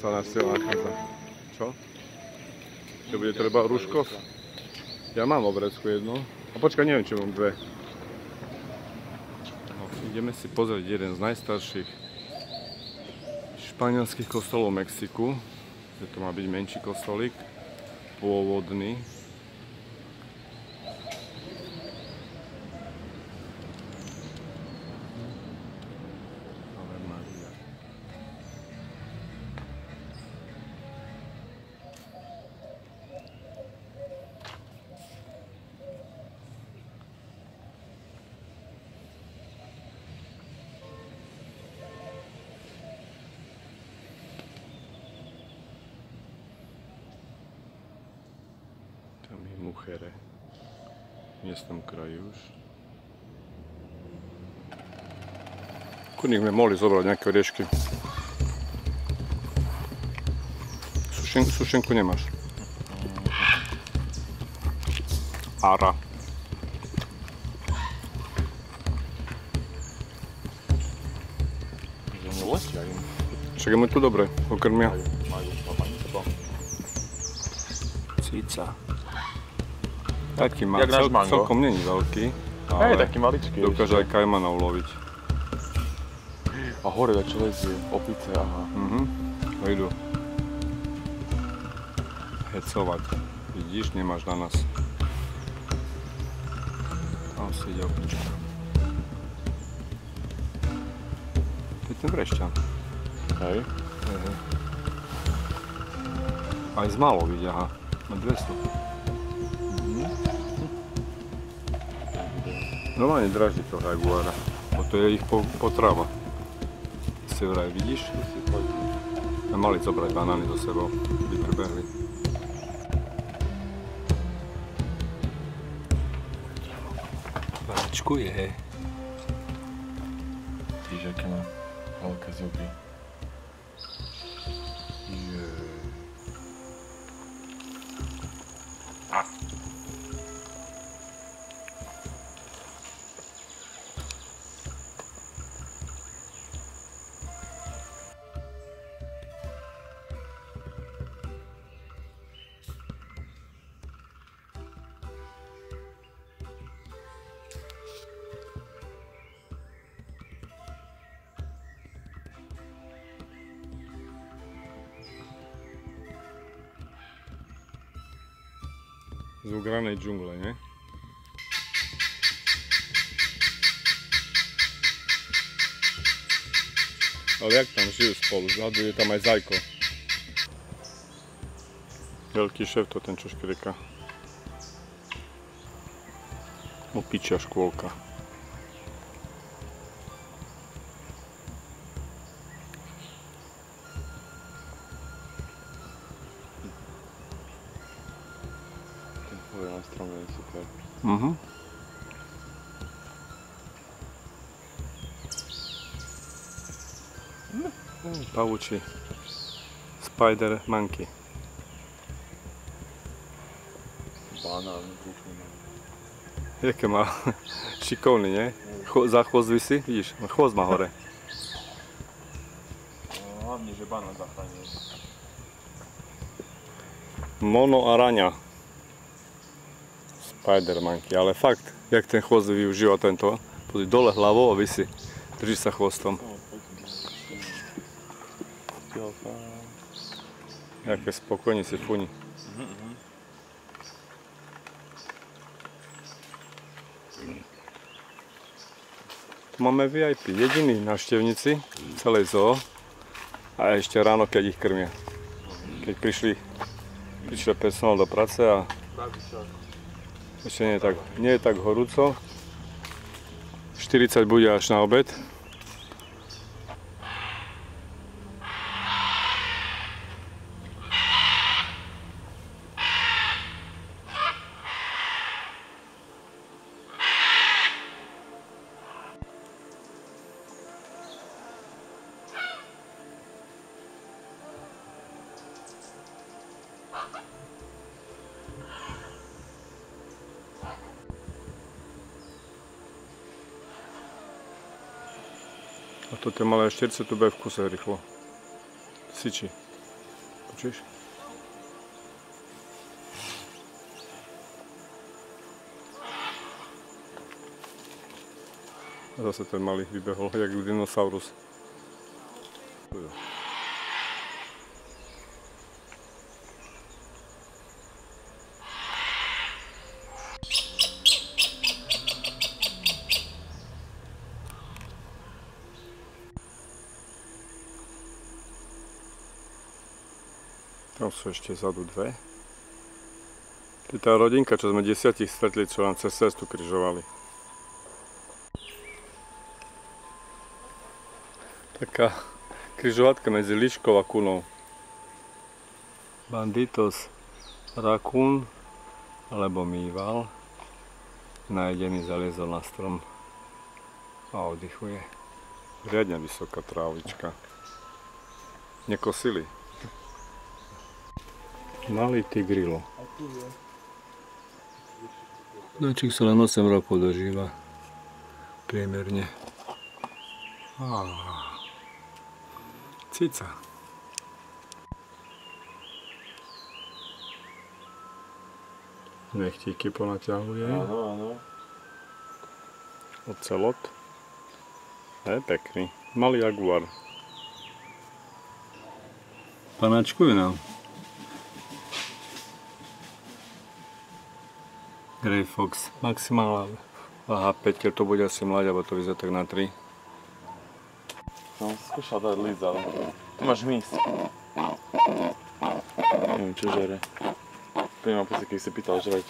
sa náš cieľ nachádza. Čo? Že bude treba rúško? Ja mám vo jedno. A počkaj, neviem, či mám dve. No, ideme si pozrieť jeden z najstarších španielských kostolov v Mexiku. Že to má byť menší kostolík. Pôvodný. mjesnom kraju už. Kunik me moli zobrati neke orješke. Sušen, sušenku nemaš? Ara. Čekaj, mu je tu dobro, okrmio. Cica. Taký má, Jak náš cel, mango. celkom není veľký, Hej, ale taký maličký. dokáže aj kajmana uloviť. A hore čo lezie, opice, aha. Mhm, to idú hecovať. Vidíš, nemáš na nás. Tam si ide opička. To je ten vrešťan. Hej. Aj z málo vidia, aha. Má 200. Normálne draží to jaguára. Bo to je ich po, potrava. Si vraj, vidíš? A mali zobrať banány so sebou, by prebehli. Váčkuje. Víš, Z ugranej džungle, nie? Ale jak tam žijú spolu? Vzadu je tam aj zajko. Veľký šéf to ten, čo škrika. Opičia na strome je super. Mhm. Pavuči. Spider monkey. Banán, kúknu. Jaké má šikovný, nie? Cho, za chvost vysí, vidíš? Chvost má hore. No, hlavne, že banán zachránil. Mono araňa. Spider monkey, ale fakt, jak ten chvost využíva tento. Pozri, dole hlavou a vysí. Drží sa chvostom. Jaké spokojne si funí. Tu máme VIP, jediní návštevníci celej zoo a ešte ráno, keď ich krmia. Keď prišli, prišiel personál do práce a ešte nie je tak, nie je tak horúco. 40 bude až na obed. Tie malé štyrce tu bude v kuse rýchlo. Siči. Počuješ? A zase ten malý vybehol, jak dinosaurus. Sú ešte zadu dve. To je tá rodinka, čo sme desiatich stretli, čo nám cez cestu križovali. Taká križovatka medzi Liškou a Kunou. Banditos rakún alebo mýval nájdený zaliezol na strom a oddychuje. Riadne vysoká trávička. Nekosili. Malý tigrilo. Nočík sa len 8 rokov dožíva. Priemerne. Á, cica. Nechtíky ponaťahuje. Áno, áno. Ocelot. Je pekný. Malý jaguar. Panačkujú nám. Grey Fox. Maximálna váha 5 keď to bude asi mlať, alebo to vyzerá tak na 3. Som skúšal dať líza, ale... Máš hmyz. Neviem, čo žere. Prvý mám pocit, keď si pýtal žrať.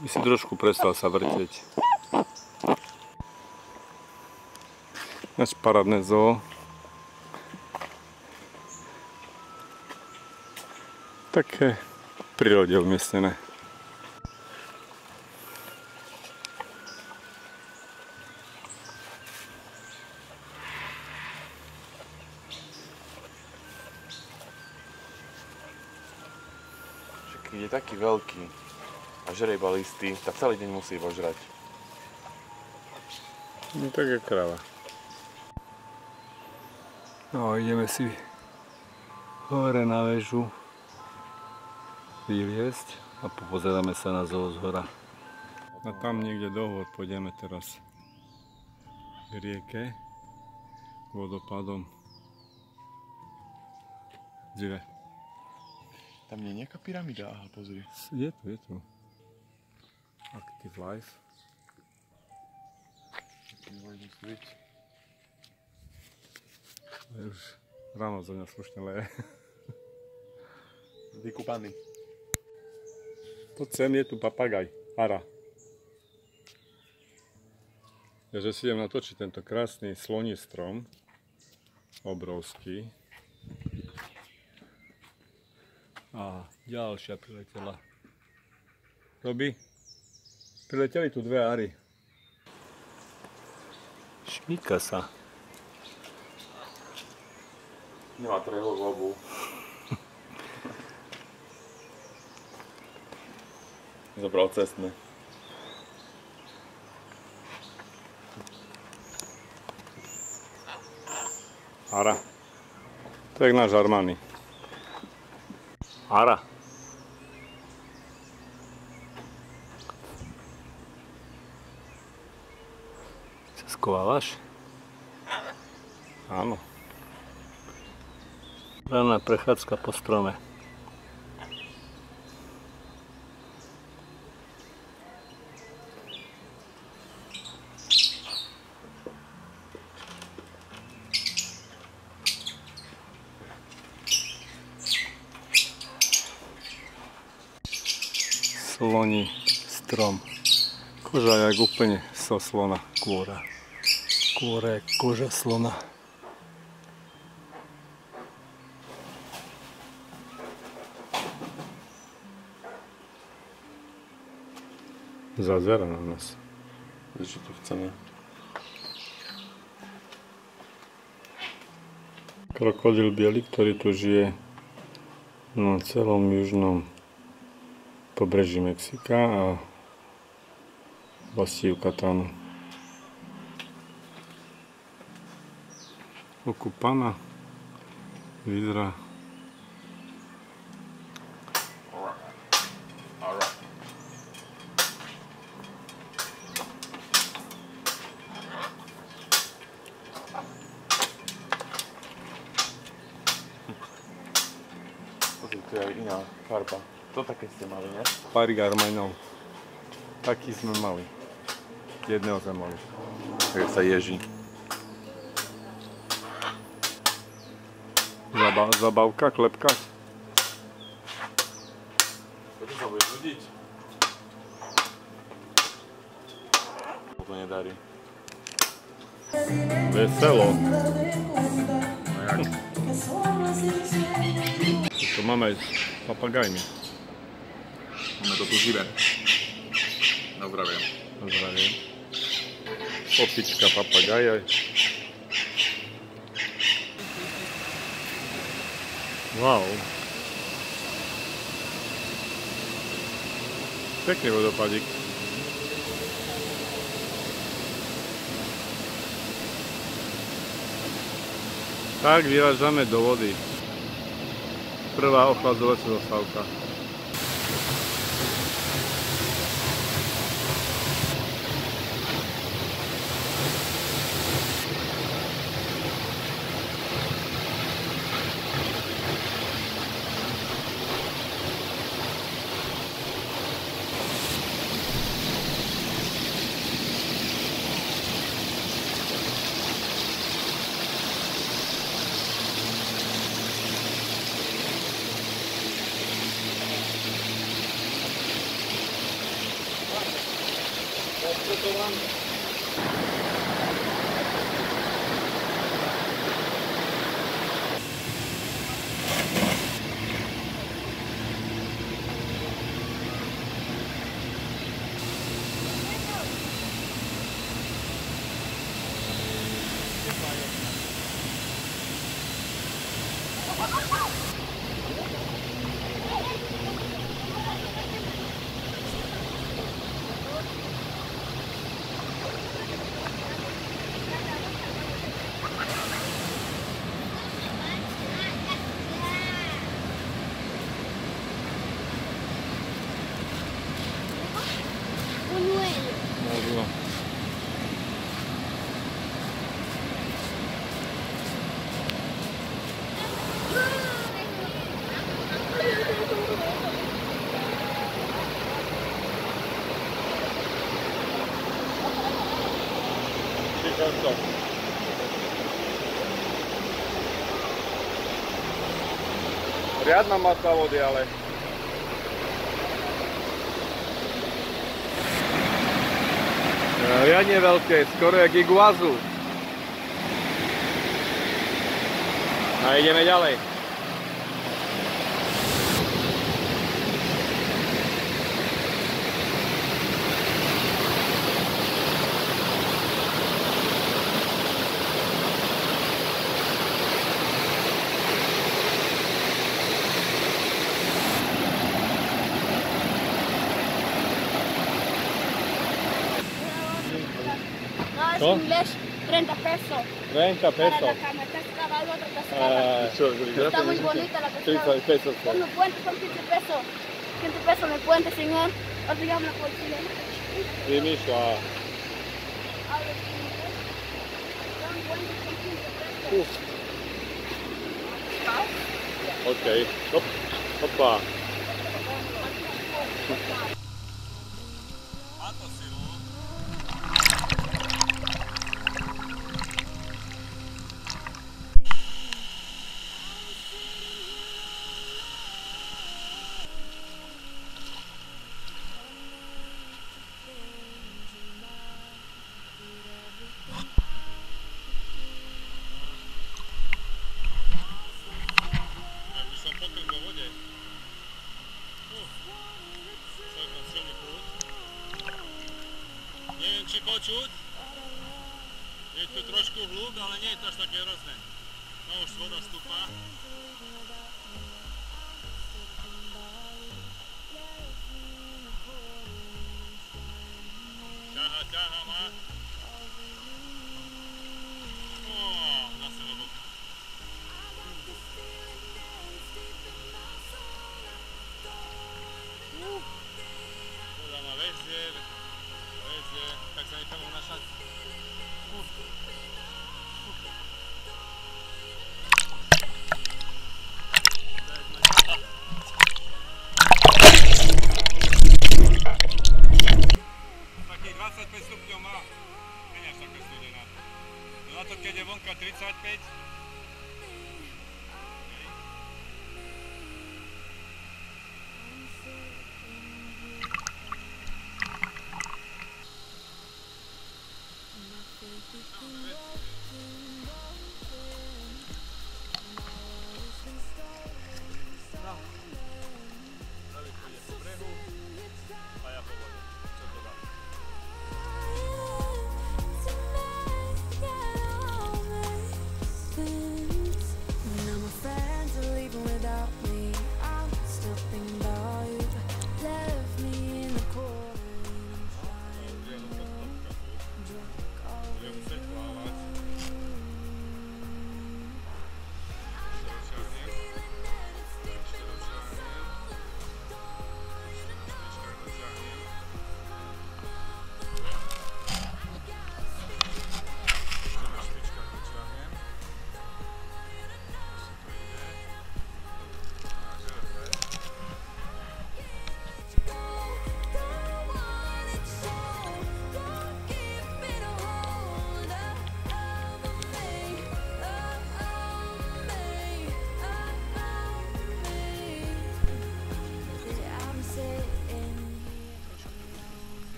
By si trošku prestal sa vrteť. Náš parádne zoo. Také v prírode umiestnené. Keď je taký veľký a žere iba listy, tak celý deň musí iba žrať. No tak je kráva. No ideme si hore na väžu vyliesť a popozeráme sa na zoo z hora. A tam niekde dohovor pôjdeme teraz k rieke, k vodopádom. Zile. Tam nie je nejaká pyramída, aha, pozri. Je tu, je tu. Active Life. Už ráno za mňa slušne leje. Vykúpaný. Poď sem, je tu papagaj. Ara. Takže si idem natočiť tento krásny sloní strom. Obrovský. A ďalšia priletela. Robi? Prileteli tu dve ary. Šmíka sa. Nemá trejho zlobu. Zobral cestné. Ara. To je náš Armani. Ara. Sa skovávaš? Áno. Ranná prechádzka po strome. Sloní strom. Koža je úplne so slona kôra. Kôra je koža slona. Zazera na nás. Vieš, čo tu chceme? Krokodil biely, ktorý tu žije na celom južnom pobreží Mexika a Vlasti Yucatánu. Oku pana vyzerá Pozri, tu je aj iná farba. To také ste mali, ne? Jedného sme mali. Tak sa ježí. Zaba- zabavka, klepka. Potom sa budeš nudiť. To nedarí. Veselo. No jak? To máme aj s papagajmi. Máme to tu živé. Na zdravie. Na zdravie. Opička, papagaja. Wow. Pekný vodopadík. Tak vyražame do vody. Prvá ochladzovacia zastávka. Možno. Riadna masa vody, ale riadne veľké, skoro jak iguazu. A ideme ďalej. 30 pesos. 30 pesos. Está muy bonita la 30 pesos. Los puentes son 15 pesos. 15 pesos en puente, señor. Počuť. Je tu trošku hluk, ale nie je to až také hrozné. No už voda stúpa.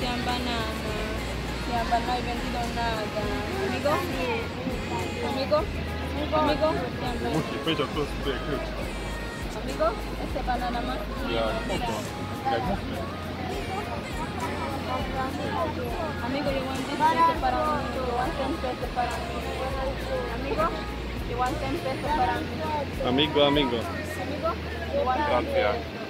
sean bananas, sean bananas, vendido nada. Amigo? Amigo? Amigo? Muchas bellas cosas este banana más. Ya, poco. Amigo, you want this peso para mí, you want 10 pesos para mí. Amigo, you want 10 pesos para mí. Amigo, amigo. Amigo, you want 10 pesos.